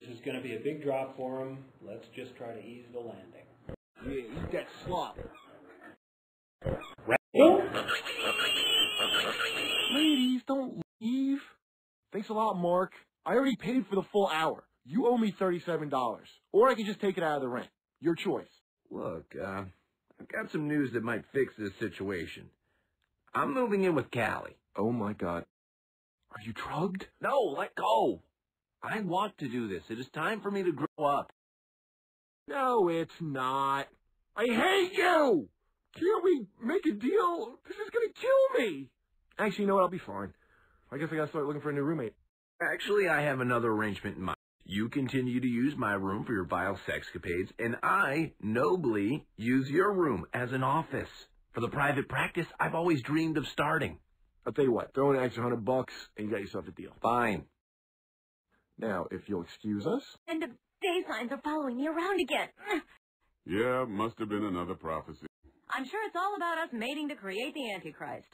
This is gonna be a big drop for him. Let's just try to ease the landing. Yeah, eat that slop. Ladies, don't leave. Thanks a lot, Mark. I already paid for the full hour. You owe me $37. Or I can just take it out of the rent. Your choice. Look, uh, I've got some news that might fix this situation. I'm moving in with Callie. Oh my god. Are you drugged? No, let go. I want to do this. It is time for me to grow up. No, it's not. I hate you! Can't we make a deal? This is gonna kill me. Actually, you know what? I'll be fine. I guess I gotta start looking for a new roommate. Actually, I have another arrangement in mind. You continue to use my room for your vile sexcapades, and I nobly use your room as an office. For the private practice I've always dreamed of starting. I'll tell you what, throw in an extra hundred bucks and you got yourself a deal. Fine. Now, if you'll excuse us. And the day signs are following me around again. Yeah, must have been another prophecy. I'm sure it's all about us mating to create the Antichrist.